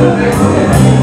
Música